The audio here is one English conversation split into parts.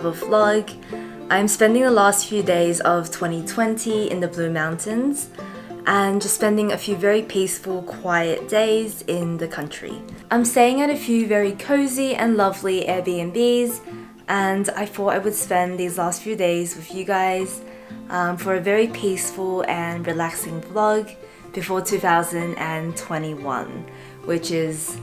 vlog. I'm spending the last few days of 2020 in the Blue Mountains and just spending a few very peaceful, quiet days in the country. I'm staying at a few very cozy and lovely Airbnbs and I thought I would spend these last few days with you guys um, for a very peaceful and relaxing vlog before 2021, which is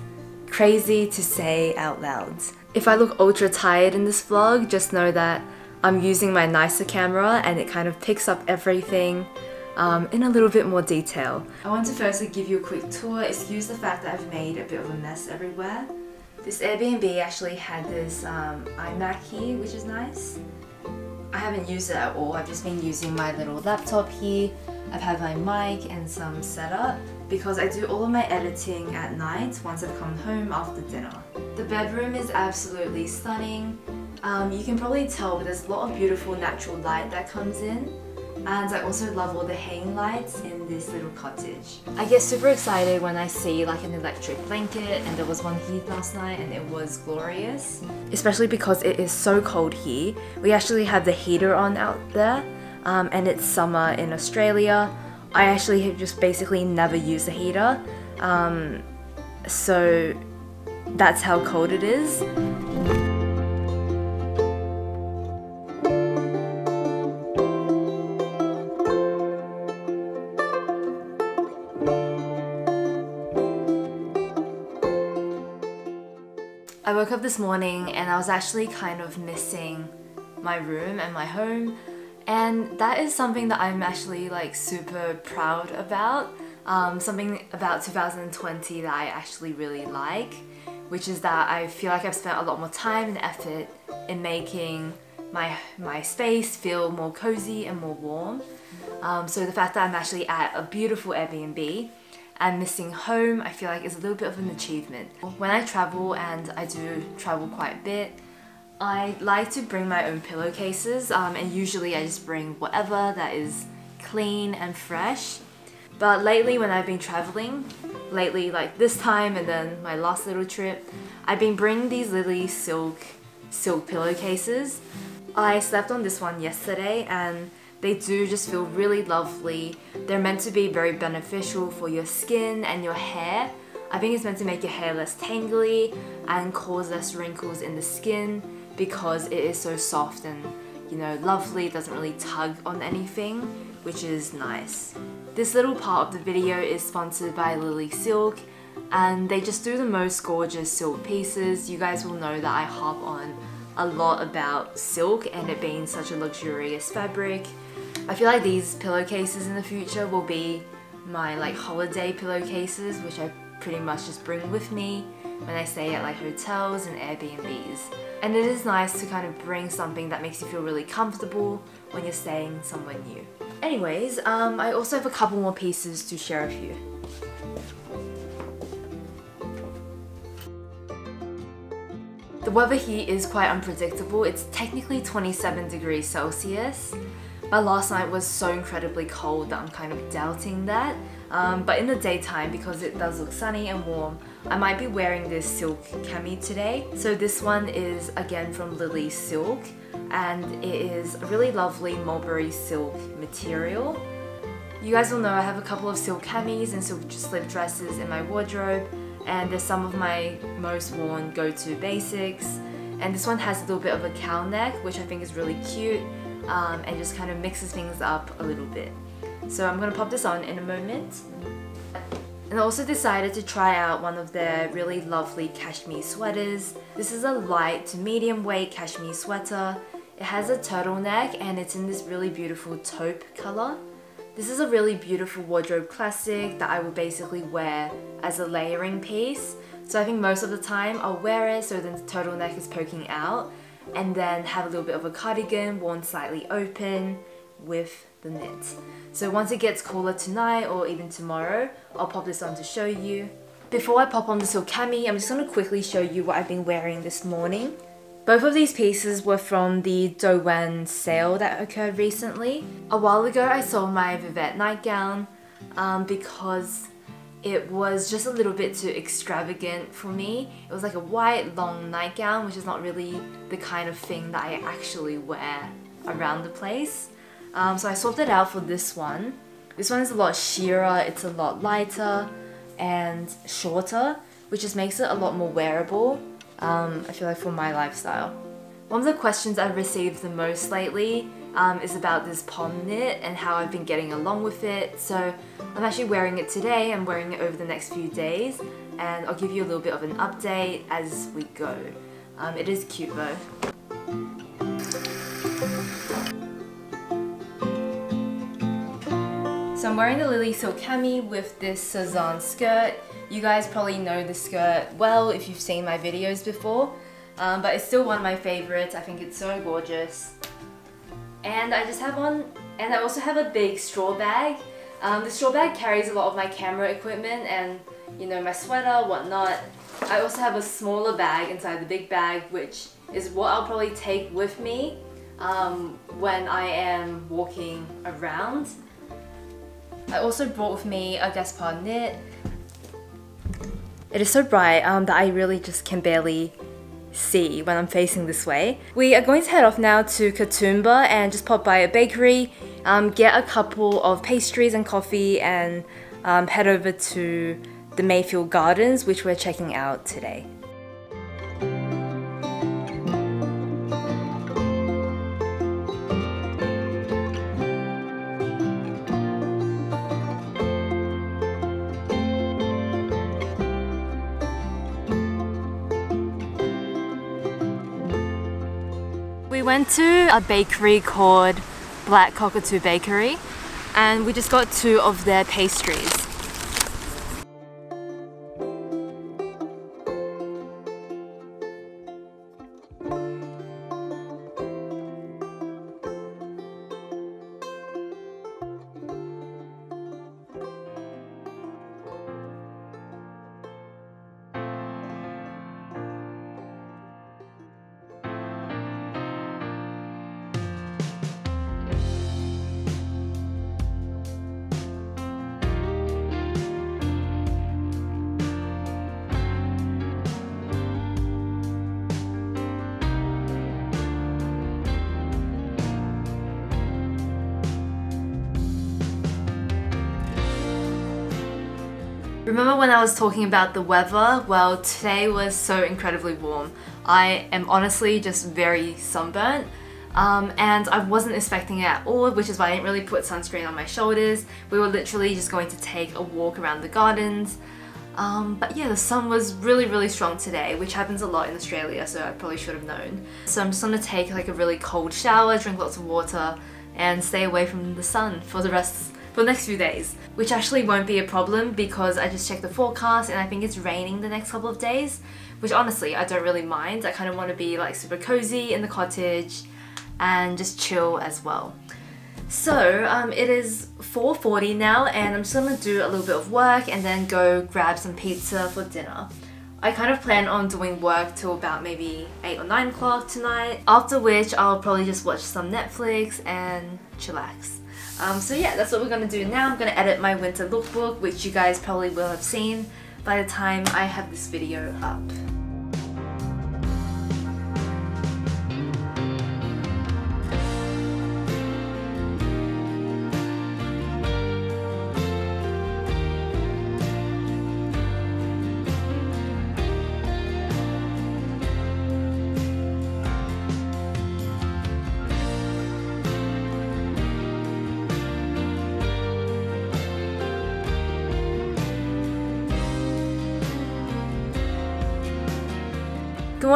crazy to say out loud. If I look ultra tired in this vlog, just know that I'm using my nicer camera and it kind of picks up everything um, in a little bit more detail. I want to firstly give you a quick tour, excuse the fact that I've made a bit of a mess everywhere. This Airbnb actually had this um, iMac here, which is nice. I haven't used it at all, I've just been using my little laptop here. I've had my mic and some setup because I do all of my editing at night once I've come home after dinner. The bedroom is absolutely stunning. Um, you can probably tell but there's a lot of beautiful natural light that comes in and I also love all the hanging lights in this little cottage. I get super excited when I see like an electric blanket and there was one here last night and it was glorious. Especially because it is so cold here. We actually have the heater on out there um, and it's summer in Australia. I actually have just basically never used a heater. Um, so that's how cold it is. I woke up this morning and I was actually kind of missing my room and my home and that is something that I'm actually like super proud about. Um, something about 2020 that I actually really like, which is that I feel like I've spent a lot more time and effort in making my, my space feel more cozy and more warm. Um, so the fact that I'm actually at a beautiful Airbnb and missing home I feel like is a little bit of an achievement. When I travel and I do travel quite a bit I like to bring my own pillowcases um, and usually I just bring whatever that is clean and fresh but lately when I've been traveling lately like this time and then my last little trip I've been bringing these Lily Silk silk pillowcases I slept on this one yesterday and they do just feel really lovely. They're meant to be very beneficial for your skin and your hair. I think it's meant to make your hair less tangly and cause less wrinkles in the skin because it is so soft and you know lovely, it doesn't really tug on anything, which is nice. This little part of the video is sponsored by Lily Silk and they just do the most gorgeous silk pieces. You guys will know that I harp on a lot about silk and it being such a luxurious fabric. I feel like these pillowcases in the future will be my like holiday pillowcases which I pretty much just bring with me when I stay at like hotels and Airbnbs. And it is nice to kind of bring something that makes you feel really comfortable when you're staying somewhere new. Anyways, um, I also have a couple more pieces to share with you. The weather here is quite unpredictable. It's technically 27 degrees Celsius, but last night was so incredibly cold that I'm kind of doubting that. Um, but in the daytime, because it does look sunny and warm, I might be wearing this silk cami today. So this one is again from Lily Silk and it is a really lovely mulberry silk material. You guys will know I have a couple of silk camis and silk slip dresses in my wardrobe and they're some of my most worn go-to basics. And this one has a little bit of a cow neck, which I think is really cute um, and just kind of mixes things up a little bit. So I'm going to pop this on in a moment. And I also decided to try out one of their really lovely cashmere sweaters. This is a light to medium weight cashmere sweater. It has a turtleneck and it's in this really beautiful taupe color. This is a really beautiful wardrobe classic that I will basically wear as a layering piece. So I think most of the time I'll wear it so then the turtleneck is poking out and then have a little bit of a cardigan worn slightly open with the knit. So once it gets cooler tonight or even tomorrow, I'll pop this on to show you. Before I pop on the silk cami, I'm just going to quickly show you what I've been wearing this morning. Both of these pieces were from the Doen sale that occurred recently. A while ago I sold my Vivette nightgown um, because it was just a little bit too extravagant for me. It was like a white long nightgown, which is not really the kind of thing that I actually wear around the place. Um, so I swapped it out for this one. This one is a lot sheerer, it's a lot lighter and shorter, which just makes it a lot more wearable, um, I feel like for my lifestyle. One of the questions I've received the most lately um, is about this Pomme knit and how I've been getting along with it. So I'm actually wearing it today, I'm wearing it over the next few days and I'll give you a little bit of an update as we go. Um, it is cute though. So I'm wearing the Lily Silk cami with this Sézane skirt. You guys probably know the skirt well if you've seen my videos before, um, but it's still one of my favorites. I think it's so gorgeous. And I just have one, and I also have a big straw bag. Um, the straw bag carries a lot of my camera equipment and you know my sweater, whatnot. I also have a smaller bag inside the big bag, which is what I'll probably take with me um, when I am walking around. I also brought with me a Gaspard knit. It is so bright um, that I really just can barely see when I'm facing this way. We are going to head off now to Katoomba and just pop by a bakery, um, get a couple of pastries and coffee and um, head over to the Mayfield Gardens which we're checking out today. Went to a bakery called Black Cockatoo Bakery and we just got two of their pastries. Remember when I was talking about the weather? Well, today was so incredibly warm. I am honestly just very sunburnt. Um, and I wasn't expecting it at all, which is why I didn't really put sunscreen on my shoulders. We were literally just going to take a walk around the gardens. Um, but yeah, the sun was really, really strong today, which happens a lot in Australia, so I probably should have known. So I'm just gonna take like a really cold shower, drink lots of water, and stay away from the sun for the rest for the next few days, which actually won't be a problem because I just checked the forecast and I think it's raining the next couple of days, which honestly I don't really mind. I kind of want to be like super cozy in the cottage and just chill as well. So um, it is 4.40 now and I'm just gonna do a little bit of work and then go grab some pizza for dinner. I kind of plan on doing work till about maybe 8 or 9 o'clock tonight, after which I'll probably just watch some Netflix and chillax. Um, so yeah, that's what we're gonna do now. I'm gonna edit my winter lookbook, which you guys probably will have seen by the time I have this video up.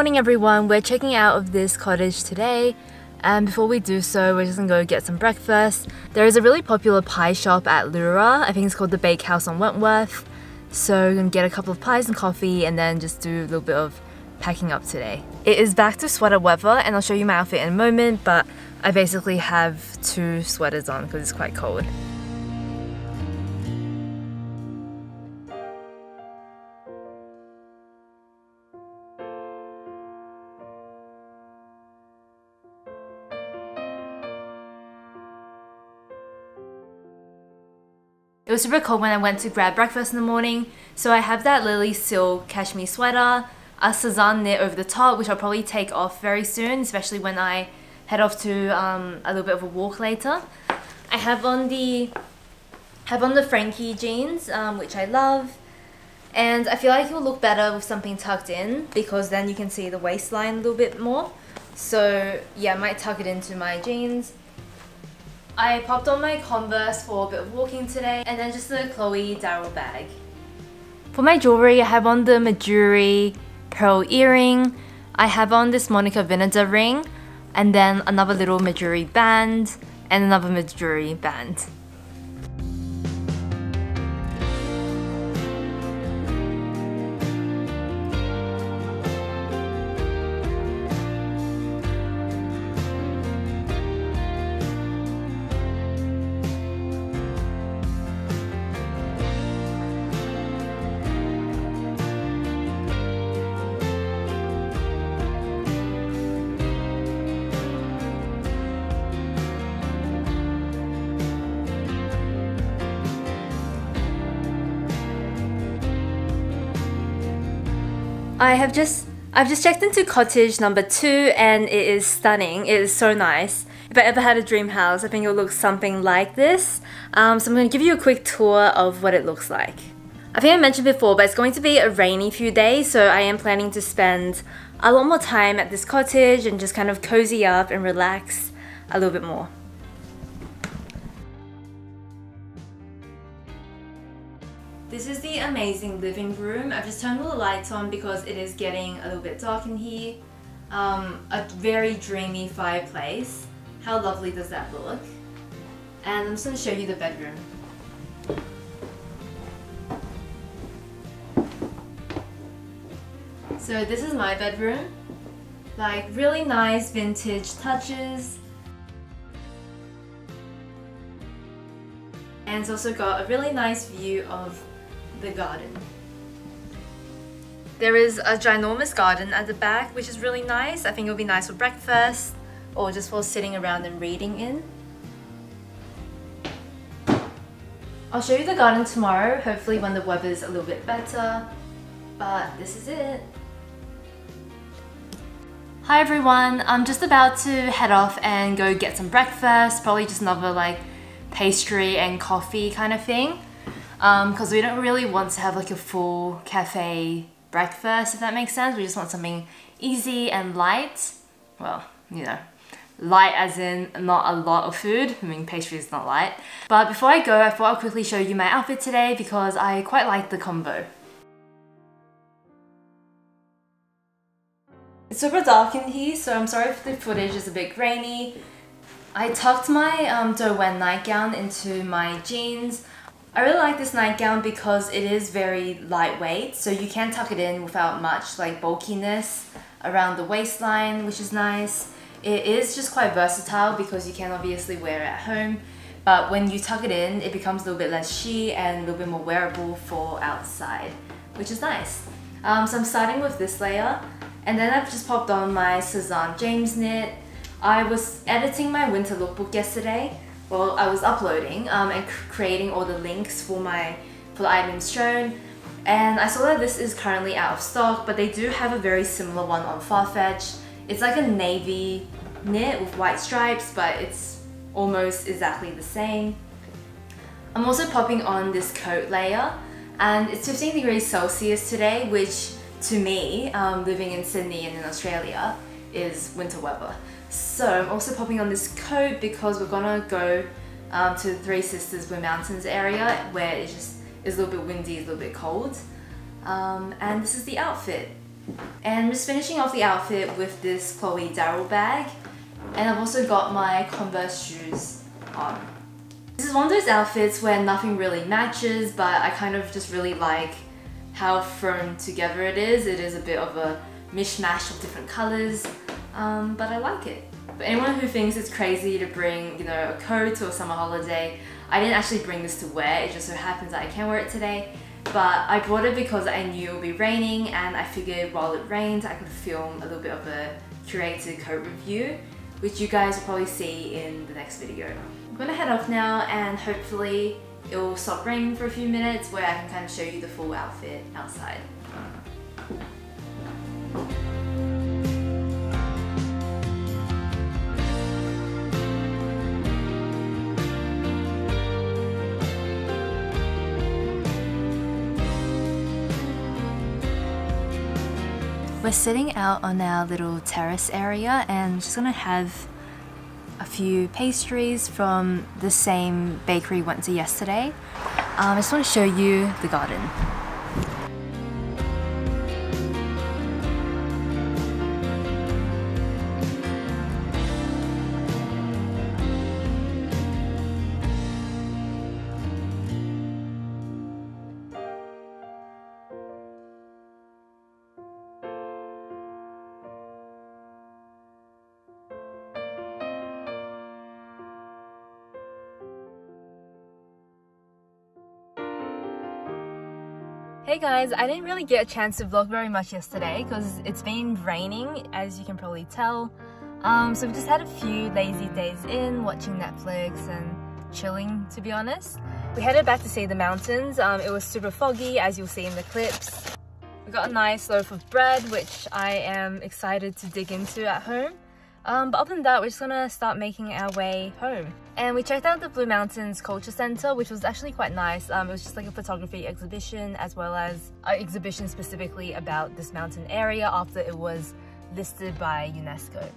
Morning everyone, we're checking out of this cottage today and before we do so we're just gonna go get some breakfast. There is a really popular pie shop at Leura, I think it's called the Bakehouse on Wentworth. So we're gonna get a couple of pies and coffee and then just do a little bit of packing up today. It is back to sweater weather and I'll show you my outfit in a moment but I basically have two sweaters on because it's quite cold. It was super cold when I went to grab breakfast in the morning, so I have that Lily Silk cashmere sweater, a Sézane knit over the top, which I'll probably take off very soon, especially when I head off to um, a little bit of a walk later. I have on the have on the Francky jeans, um, which I love. And I feel like it will look better with something tucked in because then you can see the waistline a little bit more. So yeah, I might tuck it into my jeans. I popped on my Converse for a bit of walking today and then just the Chloé Darryl bag. For my jewellery, I have on the Mejuri pearl earring. I have on this Monica Vinader ring and then another little Mejuri band and another Mejuri band. I have just I've just checked into cottage number two and it is stunning. It is so nice. If I ever had a dream house, I think it'll look something like this. Um, so I'm going to give you a quick tour of what it looks like. I think I mentioned before, but it's going to be a rainy few days, so I am planning to spend a lot more time at this cottage and just kind of cozy up and relax a little bit more. This is the amazing living room. I've just turned all the lights on because it is getting a little bit dark in here. Um, a very dreamy fireplace. How lovely does that look? And I'm just going to show you the bedroom. So this is my bedroom. Like really nice vintage touches. And it's also got a really nice view of the garden. There is a ginormous garden at the back, which is really nice. I think it'll be nice for breakfast or just for sitting around and reading in. I'll show you the garden tomorrow, hopefully when the weather's a little bit better. But this is it. Hi everyone, I'm just about to head off and go get some breakfast, probably just another like pastry and coffee kind of thing because um, we don't really want to have like a full cafe breakfast, if that makes sense. We just want something easy and light. Well, you know, light as in not a lot of food. I mean, pastry is not light. But before I go, I thought I'd quickly show you my outfit today because I quite like the combo. It's super dark in here, so I'm sorry if the footage is a bit grainy. I tucked my um, Doen nightgown into my jeans. I really like this nightgown because it is very lightweight, so you can tuck it in without much like bulkiness around the waistline, which is nice. It is just quite versatile because you can obviously wear it at home, but when you tuck it in, it becomes a little bit less she and a little bit more wearable for outside, which is nice. Um, so I'm starting with this layer, and then I've just popped on my Sézane James knit. I was editing my winter lookbook yesterday, well, I was uploading um, and creating all the links for my for the items shown. And I saw that this is currently out of stock, but they do have a very similar one on Farfetch. It's like a navy knit with white stripes, but it's almost exactly the same. I'm also popping on this coat layer, and it's 15 degrees Celsius today, which to me, um, living in Sydney and in Australia, is winter weather. So I'm also popping on this coat because we're gonna go um, to the Three Sisters Blue Mountains area where it just is a little bit windy, a little bit cold. Um, and this is the outfit. And I'm just finishing off the outfit with this Chloé Darryl bag. And I've also got my Converse shoes on. This is one of those outfits where nothing really matches, but I kind of just really like how thrown together it is. It is a bit of a mishmash of different colors um, but I like it. But anyone who thinks it's crazy to bring, you know, a coat to a summer holiday, I didn't actually bring this to wear, it just so happens that I can wear it today. But I brought it because I knew it would be raining and I figured while it rained, I could film a little bit of a curated coat review, which you guys will probably see in the next video. I'm gonna head off now and hopefully it will stop raining for a few minutes where I can kind of show you the full outfit outside. We're sitting out on our little terrace area and just gonna have a few pastries from the same bakery we went to yesterday. Um, I just want to show you the garden. Guys, I didn't really get a chance to vlog very much yesterday because it's been raining as you can probably tell. Um, so we've just had a few lazy days in watching Netflix and chilling to be honest. We headed back to see the mountains. Um, it was super foggy as you'll see in the clips. We got a nice loaf of bread which I am excited to dig into at home. Um, but other than that, we're just gonna start making our way home. And we checked out the Blue Mountains Culture Center, which was actually quite nice. Um, it was just like a photography exhibition as well as an exhibition specifically about this mountain area after it was listed by UNESCO.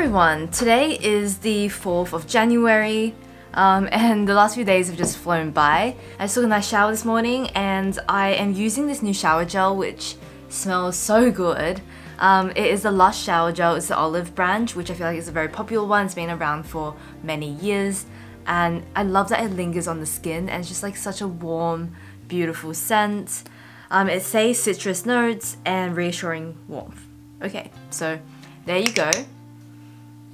Everyone! Today is the 4th of January um, and the last few days have just flown by. I took a nice shower this morning and I am using this new shower gel which smells so good. Um, it is the Lush shower gel, it's the Olive Branch which I feel like is a very popular one, it's been around for many years and I love that it lingers on the skin and it's just like such a warm, beautiful scent. Um, it says citrus notes and reassuring warmth. Okay, so there you go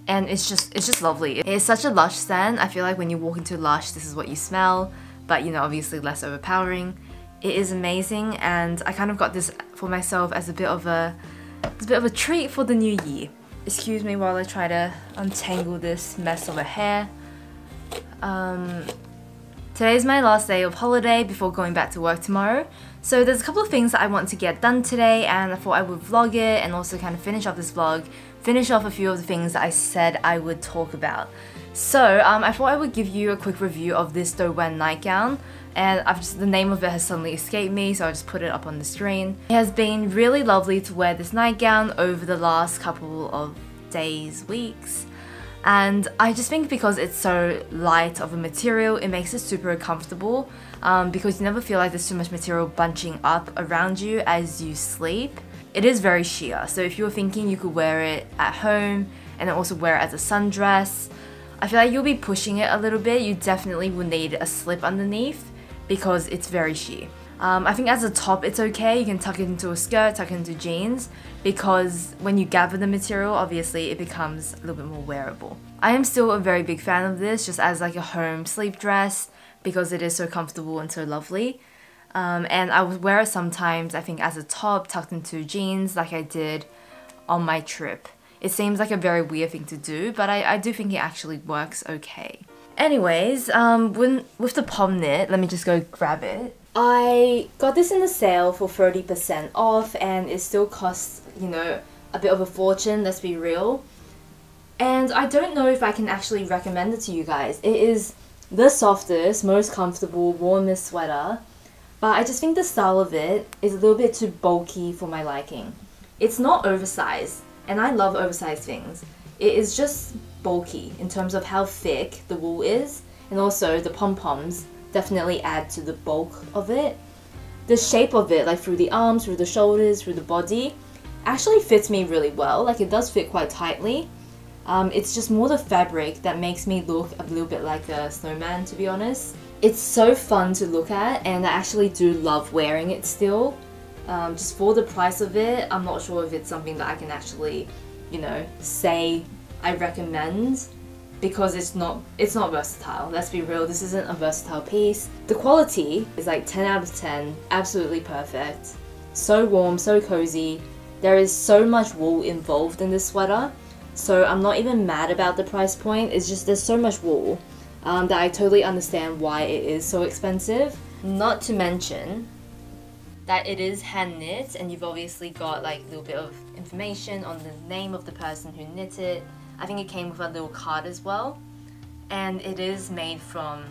and it's just it's just lovely. It's such a Lush scent. I feel like when you walk into Lush, this is what you smell, but you know, obviously less overpowering. It is amazing, and I kind of got this for myself as a bit of a, a bit of a treat for the new year. Excuse me while I try to untangle this mess of a hair. Um, Today's my last day of holiday before going back to work tomorrow. So there's a couple of things that I want to get done today and I thought I would vlog it and also kind of finish off this vlog, finish off a few of the things I said I would talk about. So um, I thought I would give you a quick review of this Doen nightgown and just, the name of it has suddenly escaped me so I just put it up on the screen. It has been really lovely to wear this nightgown over the last couple of days, weeks and I just think because it's so light of a material it makes it super comfortable um, because you never feel like there's too much material bunching up around you as you sleep. It is very sheer so if you're thinking you could wear it at home and also wear it as a sundress I feel like you'll be pushing it a little bit you definitely will need a slip underneath because it's very sheer. Um, I think as a top it's okay, you can tuck it into a skirt, tuck it into jeans, because when you gather the material, obviously it becomes a little bit more wearable. I am still a very big fan of this, just as like a home sleep dress, because it is so comfortable and so lovely. Um, and I would wear it sometimes, I think as a top, tucked into jeans, like I did on my trip. It seems like a very weird thing to do, but I, I do think it actually works okay. Anyways, um, when, with the Pomme knit, let me just go grab it. I got this in the sale for 30% off and it still costs, you know, a bit of a fortune, let's be real. And I don't know if I can actually recommend it to you guys. It is the softest, most comfortable, warmest sweater, but I just think the style of it is a little bit too bulky for my liking. It's not oversized, and I love oversized things. It is just bulky in terms of how thick the wool is, and also the pom-poms definitely add to the bulk of it. The shape of it, like through the arms, through the shoulders, through the body, actually fits me really well. Like it does fit quite tightly. Um, it's just more the fabric that makes me look a little bit like a snowman to be honest. It's so fun to look at and I actually do love wearing it still. Um, just for the price of it, I'm not sure if it's something that I can actually you know, say I recommend because it's not it's not versatile. Let's be real, this isn't a versatile piece. The quality is like 10 out of 10, absolutely perfect. So warm, so cozy. There is so much wool involved in this sweater, so I'm not even mad about the price point. It's just there's so much wool um, that I totally understand why it is so expensive. Not to mention that it is hand knit and you've obviously got like a little bit of information on the name of the person who knit it. I think it came with a little card as well. And it is made from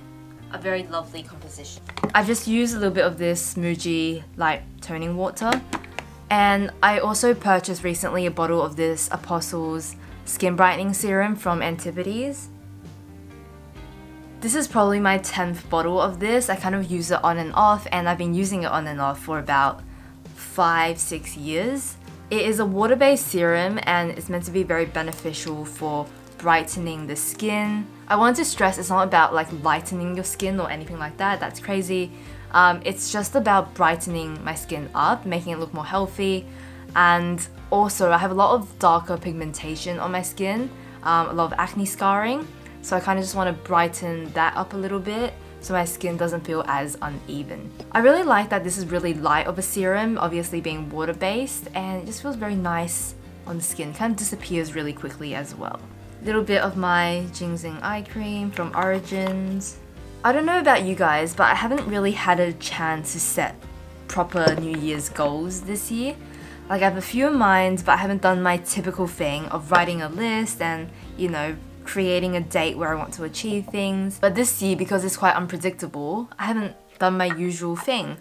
a very lovely composition. I've just used a little bit of this Muji light toning water. And I also purchased recently a bottle of this Apostles skin brightening serum from Antipodes. This is probably my 10th bottle of this. I kind of use it on and off and I've been using it on and off for about 5-6 years. It is a water-based serum and it's meant to be very beneficial for brightening the skin. I want to stress it's not about like lightening your skin or anything like that, that's crazy. Um, it's just about brightening my skin up, making it look more healthy. And also I have a lot of darker pigmentation on my skin, um, a lot of acne scarring. So I kind of just want to brighten that up a little bit so my skin doesn't feel as uneven. I really like that this is really light of a serum, obviously being water based, and it just feels very nice on the skin. Kind of disappears really quickly as well. Little bit of my ginseng eye cream from Origins. I don't know about you guys, but I haven't really had a chance to set proper New Year's goals this year. Like I have a few in mind, but I haven't done my typical thing of writing a list and, you know, creating a date where I want to achieve things. But this year, because it's quite unpredictable, I haven't done my usual thing.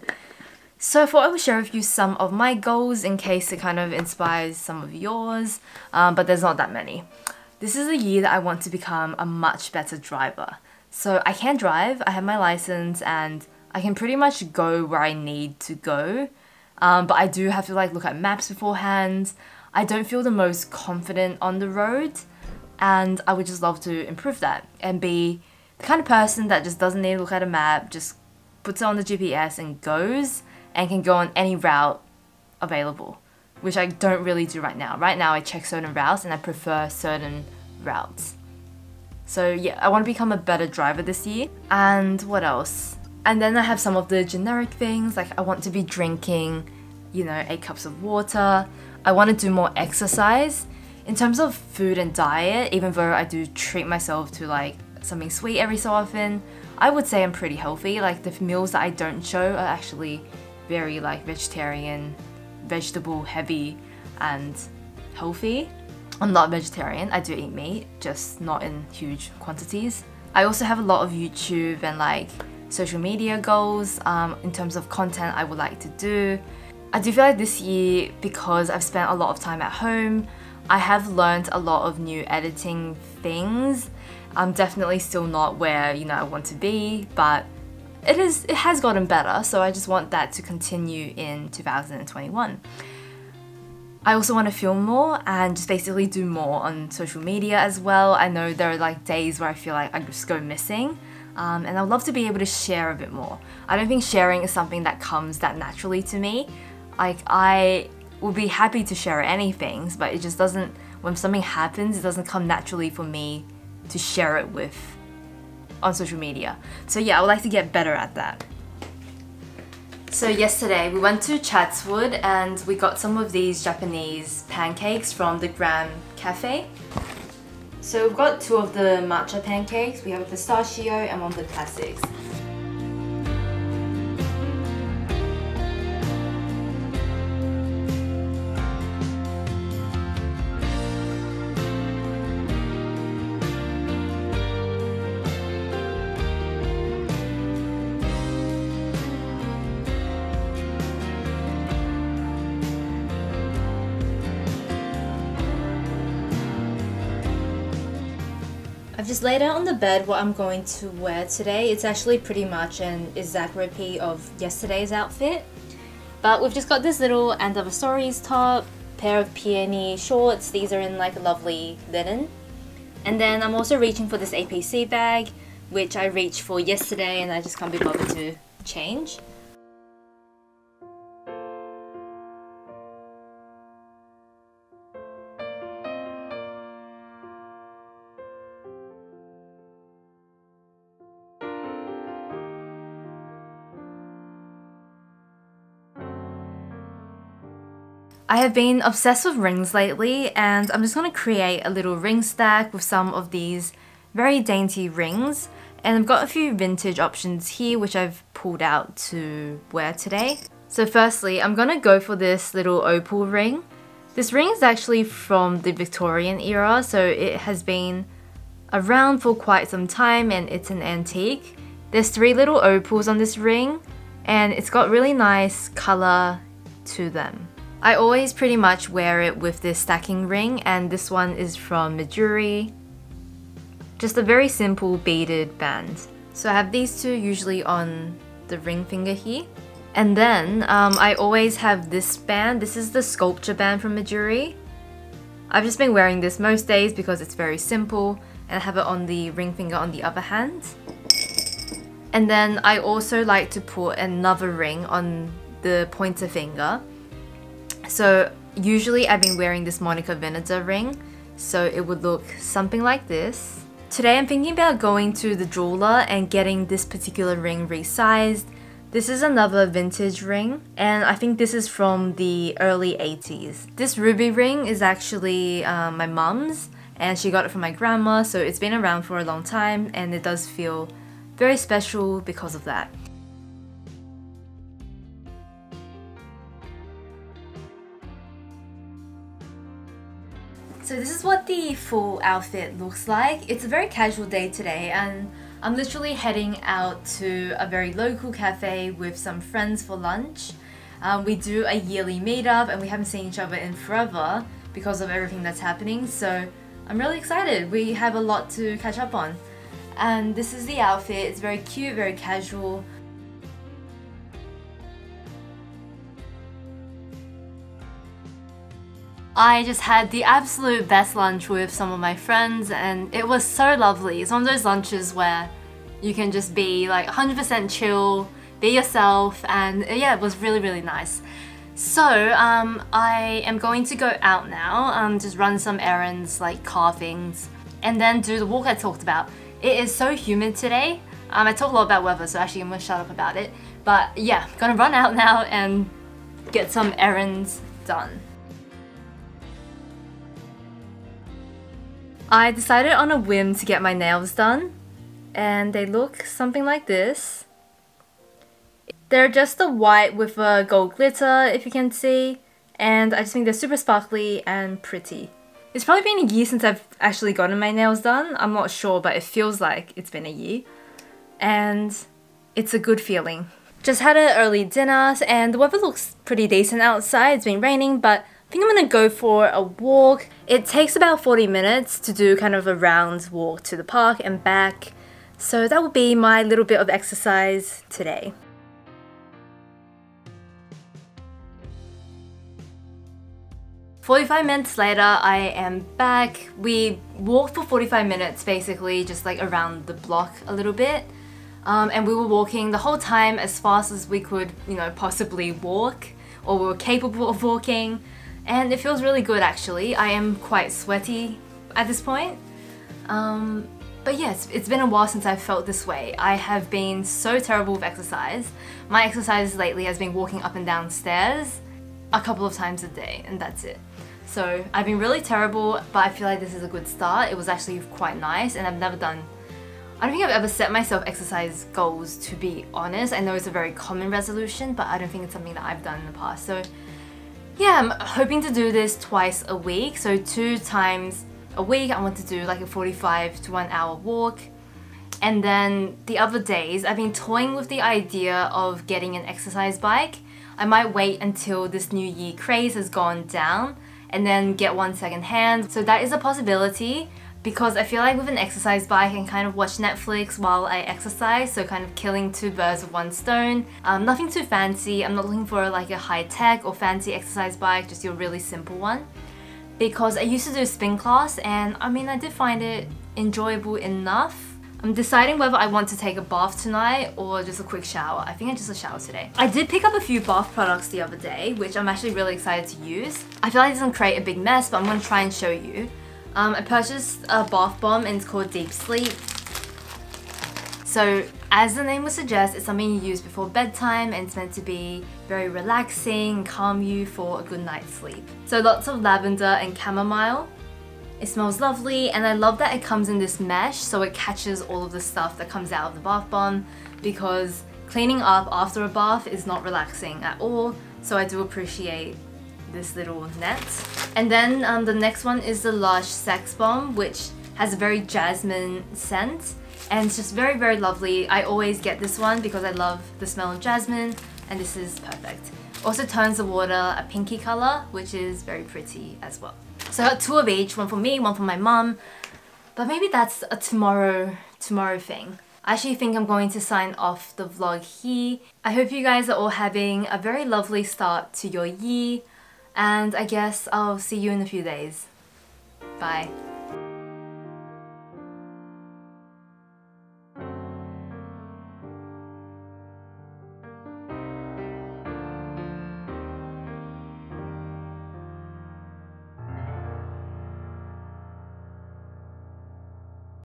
So I thought I would share with you some of my goals in case it kind of inspires some of yours, um, but there's not that many. This is a year that I want to become a much better driver. So I can drive, I have my license, and I can pretty much go where I need to go. Um, but I do have to like look at maps beforehand. I don't feel the most confident on the road and I would just love to improve that and be the kind of person that just doesn't need to look at a map, just puts it on the GPS and goes and can go on any route available, which I don't really do right now. Right now I check certain routes and I prefer certain routes. So yeah, I want to become a better driver this year. And what else? And then I have some of the generic things, like I want to be drinking, you know, eight cups of water. I want to do more exercise in terms of food and diet, even though I do treat myself to like something sweet every so often, I would say I'm pretty healthy. Like the meals that I don't show are actually very like vegetarian, vegetable heavy and healthy. I'm not vegetarian, I do eat meat, just not in huge quantities. I also have a lot of YouTube and like social media goals um, in terms of content I would like to do. I do feel like this year, because I've spent a lot of time at home, I have learned a lot of new editing things. I'm definitely still not where you know I want to be, but it is it has gotten better, so I just want that to continue in 2021. I also want to film more and just basically do more on social media as well. I know there are like days where I feel like I just go missing. Um, and I'd love to be able to share a bit more. I don't think sharing is something that comes that naturally to me. Like I would be happy to share anything, but it just doesn't, when something happens, it doesn't come naturally for me to share it with on social media. So yeah, I would like to get better at that. So yesterday we went to Chatswood and we got some of these Japanese pancakes from the Gram Cafe. So we've got two of the matcha pancakes. We have pistachio and one of the classics. I've just laid out on the bed what I'm going to wear today. It's actually pretty much an exact repeat of yesterday's outfit. But we've just got this little & Other Stories top, pair of peony shorts. These are in like a lovely linen. And then I'm also reaching for this APC bag, which I reached for yesterday and I just can't be bothered to change. I have been obsessed with rings lately and I'm just going to create a little ring stack with some of these very dainty rings and I've got a few vintage options here which I've pulled out to wear today. So firstly, I'm going to go for this little opal ring. This ring is actually from the Victorian era so it has been around for quite some time and it's an antique. There's three little opals on this ring and it's got really nice colour to them. I always pretty much wear it with this stacking ring and this one is from Mejuri. Just a very simple beaded band. So I have these two usually on the ring finger here. And then um, I always have this band. This is the sculpture band from Mejuri. I've just been wearing this most days because it's very simple and I have it on the ring finger on the other hand. And then I also like to put another ring on the pointer finger so usually I've been wearing this Monica Vinader ring, so it would look something like this. Today I'm thinking about going to the jeweler and getting this particular ring resized. This is another vintage ring and I think this is from the early 80s. This ruby ring is actually um, my mum's and she got it from my grandma so it's been around for a long time and it does feel very special because of that. So this is what the full outfit looks like. It's a very casual day today and I'm literally heading out to a very local cafe with some friends for lunch. Um, we do a yearly meetup and we haven't seen each other in forever because of everything that's happening so I'm really excited. We have a lot to catch up on. And this is the outfit. It's very cute, very casual. I just had the absolute best lunch with some of my friends and it was so lovely. It's one of those lunches where you can just be like 100% chill, be yourself and uh, yeah, it was really really nice. So um, I am going to go out now, um, just run some errands like carvings and then do the walk I talked about. It is so humid today. Um, I talk a lot about weather so actually I'm gonna shut up about it. But yeah, gonna run out now and get some errands done. I decided on a whim to get my nails done and they look something like this. They're just a white with a gold glitter if you can see and I just think they're super sparkly and pretty. It's probably been a year since I've actually gotten my nails done. I'm not sure but it feels like it's been a year and it's a good feeling. Just had an early dinner and the weather looks pretty decent outside. It's been raining but think I'm gonna go for a walk. It takes about 40 minutes to do kind of a round walk to the park and back. So that would be my little bit of exercise today. Forty-five minutes later, I am back. We walked for 45 minutes, basically, just like around the block a little bit. Um, and we were walking the whole time as fast as we could, you know, possibly walk, or we were capable of walking and it feels really good actually. I am quite sweaty at this point. Um, but yes, it's been a while since I've felt this way. I have been so terrible with exercise. My exercise lately has been walking up and down stairs a couple of times a day and that's it. So I've been really terrible but I feel like this is a good start. It was actually quite nice and I've never done I don't think I've ever set myself exercise goals to be honest. I know it's a very common resolution but I don't think it's something that I've done in the past. So yeah, I'm hoping to do this twice a week. So two times a week I want to do like a 45 to one hour walk. And then the other days I've been toying with the idea of getting an exercise bike. I might wait until this new year craze has gone down and then get one second hand. So that is a possibility because I feel like with an exercise bike I can kind of watch Netflix while I exercise so kind of killing two birds with one stone. Um, nothing too fancy, I'm not looking for like a high-tech or fancy exercise bike, just your really simple one. Because I used to do spin class and I mean I did find it enjoyable enough. I'm deciding whether I want to take a bath tonight or just a quick shower. I think I just a shower today. I did pick up a few bath products the other day, which I'm actually really excited to use. I feel like it doesn't create a big mess, but I'm to try and show you. Um, I purchased a bath bomb and it's called Deep Sleep. So as the name would suggest, it's something you use before bedtime and it's meant to be very relaxing, calm you for a good night's sleep. So lots of lavender and chamomile. It smells lovely and I love that it comes in this mesh so it catches all of the stuff that comes out of the bath bomb because cleaning up after a bath is not relaxing at all so I do appreciate this little net. And then um, the next one is the Lush Sex Bomb which has a very jasmine scent and it's just very very lovely. I always get this one because I love the smell of jasmine and this is perfect. Also turns the water a pinky color which is very pretty as well. So I got two of each, one for me, one for my mum. But maybe that's a tomorrow, tomorrow thing. I actually think I'm going to sign off the vlog here. I hope you guys are all having a very lovely start to your year. And I guess I'll see you in a few days. Bye.